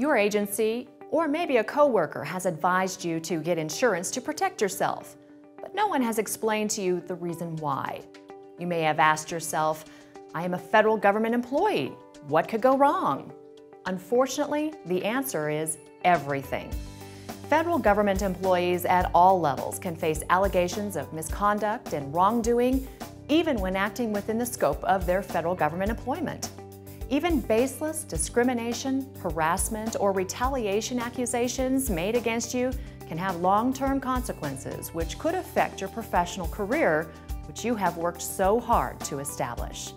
Your agency, or maybe a coworker, has advised you to get insurance to protect yourself, but no one has explained to you the reason why. You may have asked yourself, I am a federal government employee. What could go wrong? Unfortunately, the answer is everything. Federal government employees at all levels can face allegations of misconduct and wrongdoing, even when acting within the scope of their federal government employment. Even baseless discrimination, harassment, or retaliation accusations made against you can have long-term consequences which could affect your professional career, which you have worked so hard to establish.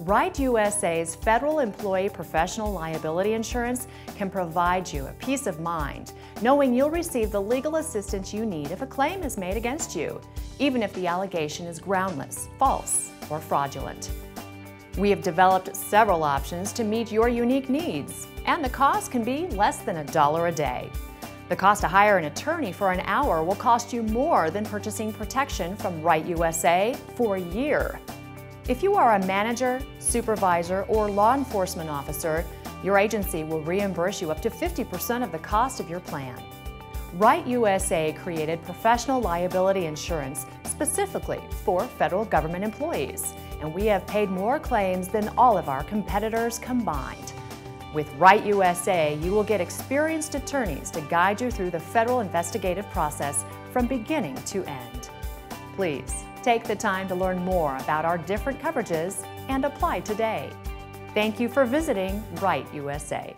Wright USA's Federal Employee Professional Liability Insurance can provide you a peace of mind, knowing you'll receive the legal assistance you need if a claim is made against you, even if the allegation is groundless, false, or fraudulent. We have developed several options to meet your unique needs, and the cost can be less than a dollar a day. The cost to hire an attorney for an hour will cost you more than purchasing protection from Wright USA for a year. If you are a manager, supervisor, or law enforcement officer, your agency will reimburse you up to 50% of the cost of your plan. Wright USA created professional liability insurance specifically for federal government employees and we have paid more claims than all of our competitors combined. With Wright USA, you will get experienced attorneys to guide you through the federal investigative process from beginning to end. Please take the time to learn more about our different coverages and apply today. Thank you for visiting Wright USA.